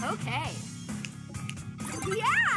Okay. Yeah!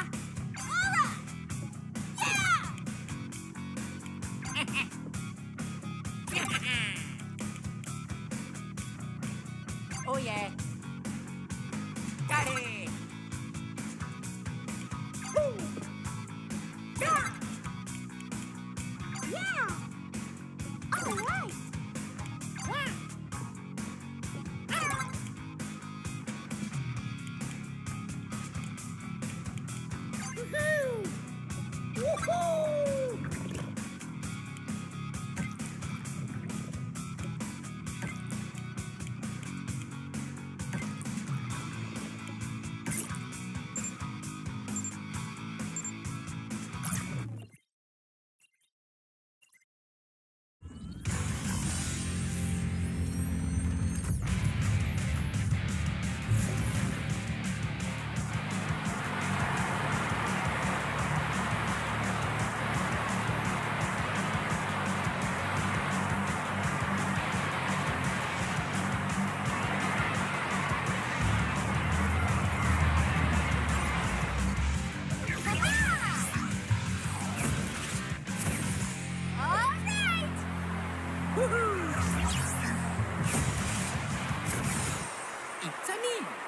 It's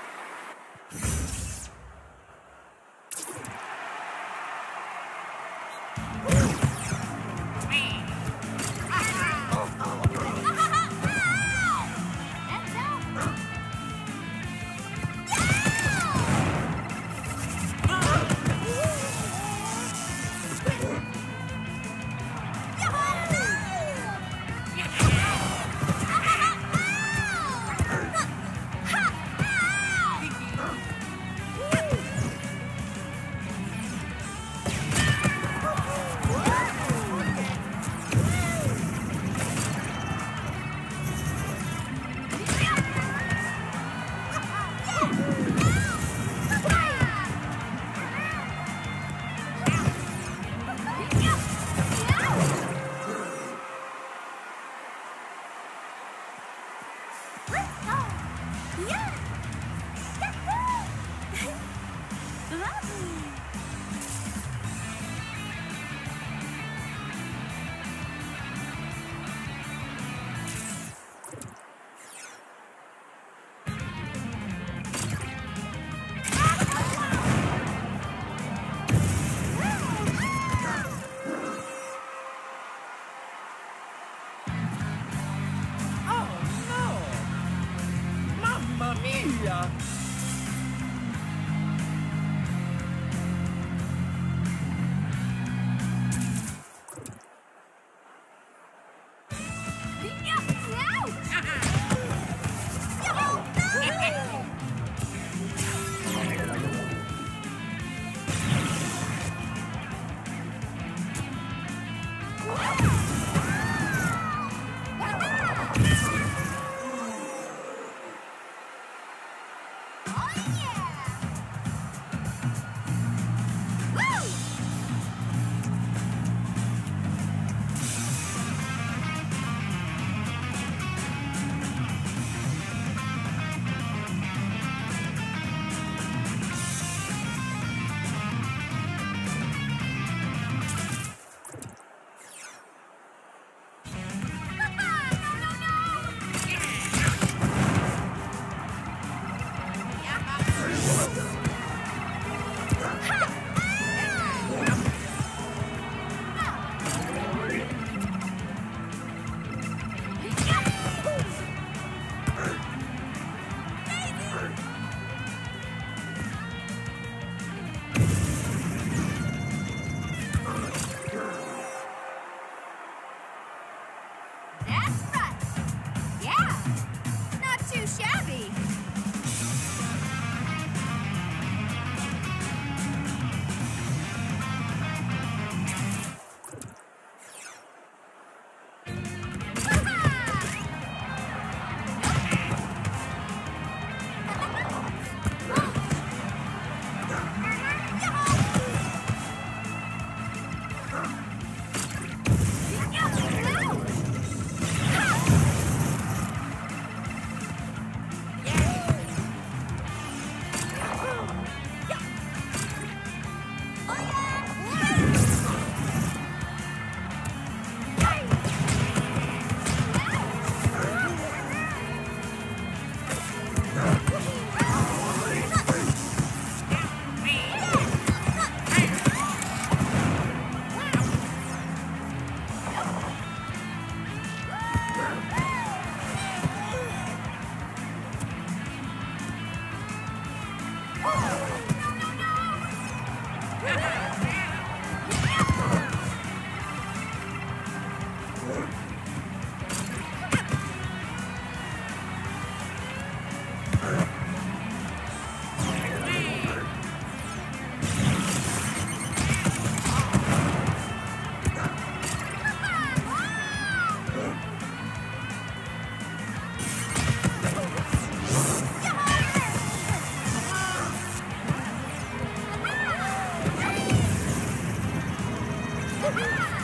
Ha ha ha!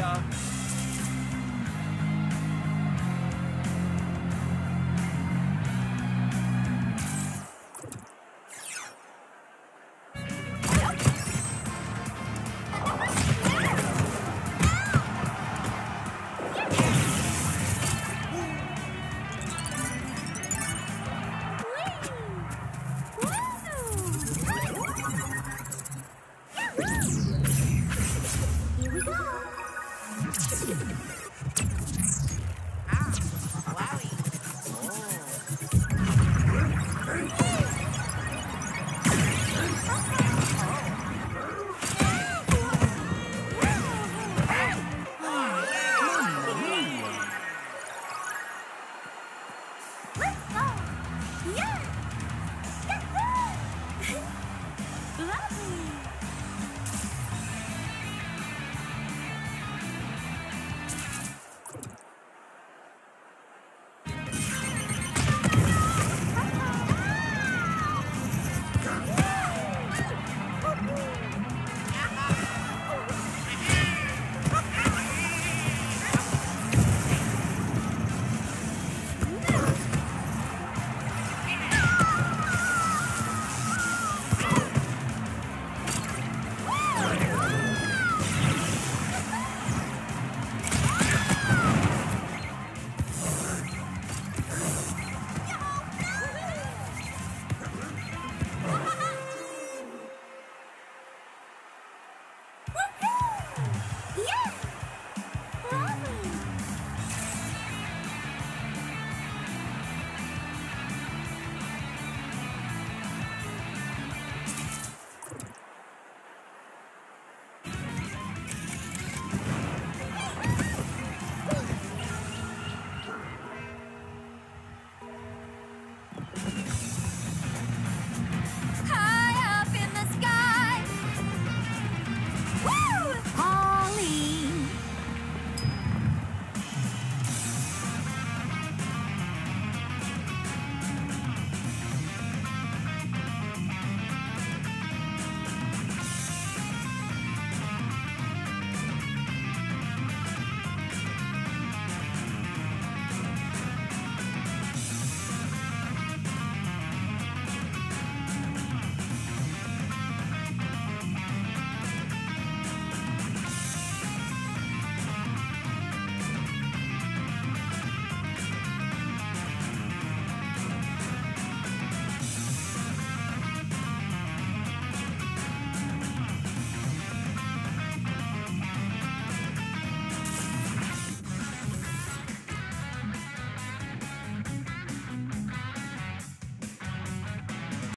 ya.